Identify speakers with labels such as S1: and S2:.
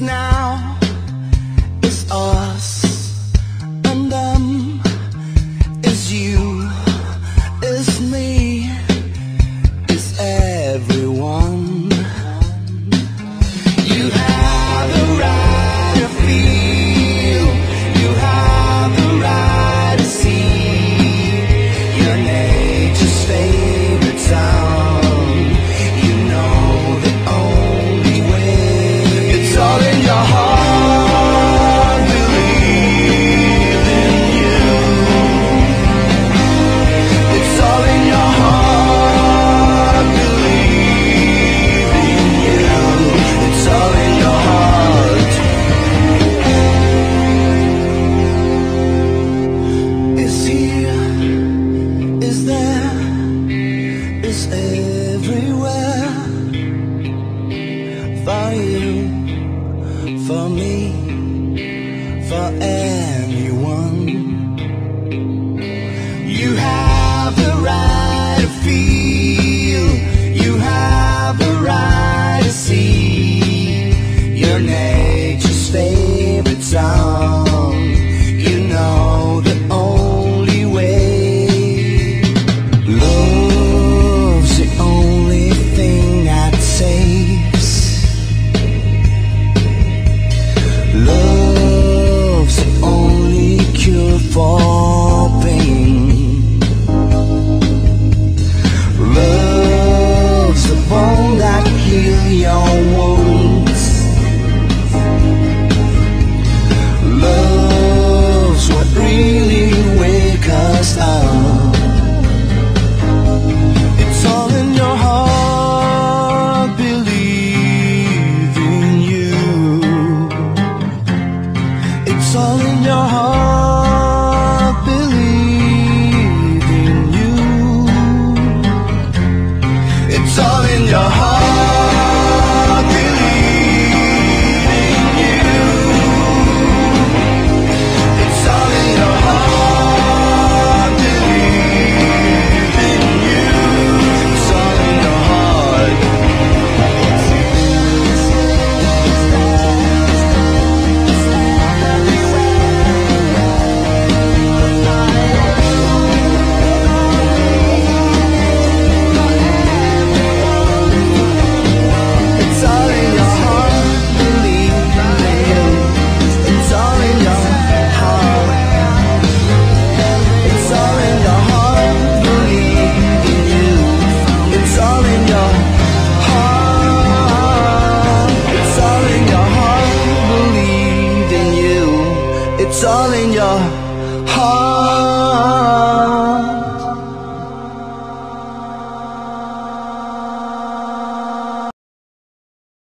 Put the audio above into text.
S1: Now, for me, for anyone. You have the right to feel.